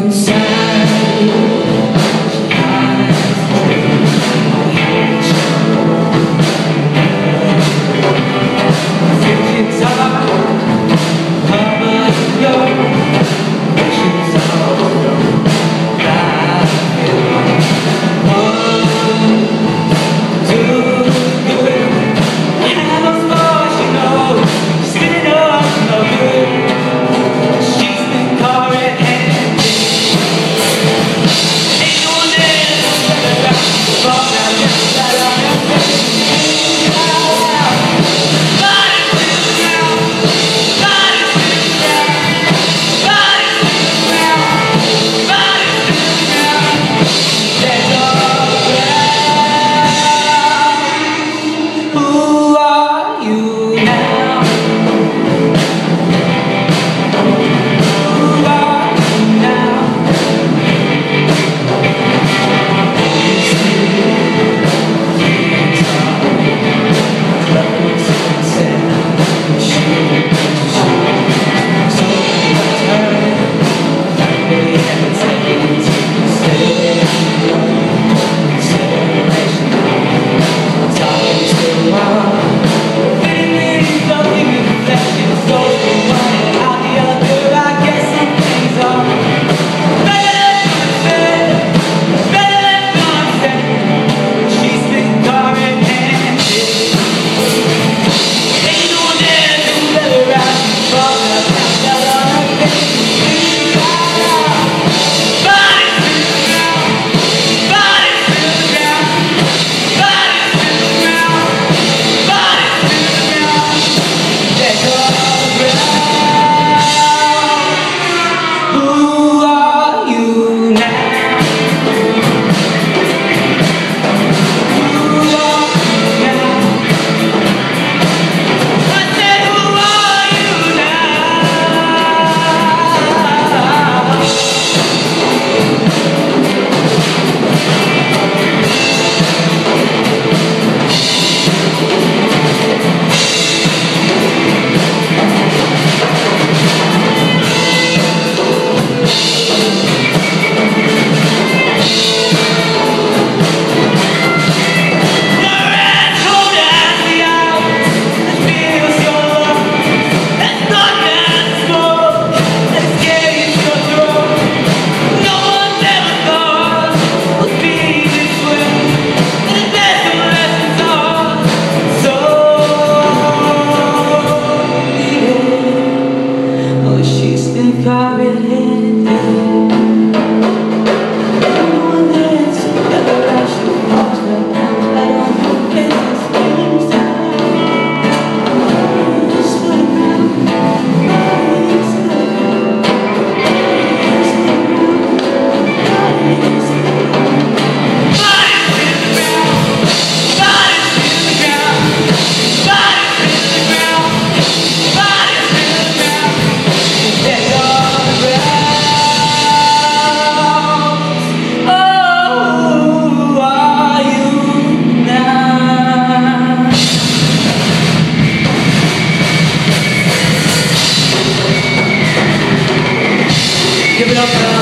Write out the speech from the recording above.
inside Bye. Give it up